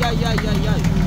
ja, ja, ja, ja.